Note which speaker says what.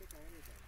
Speaker 1: అయితే కవర్ అవుతాయి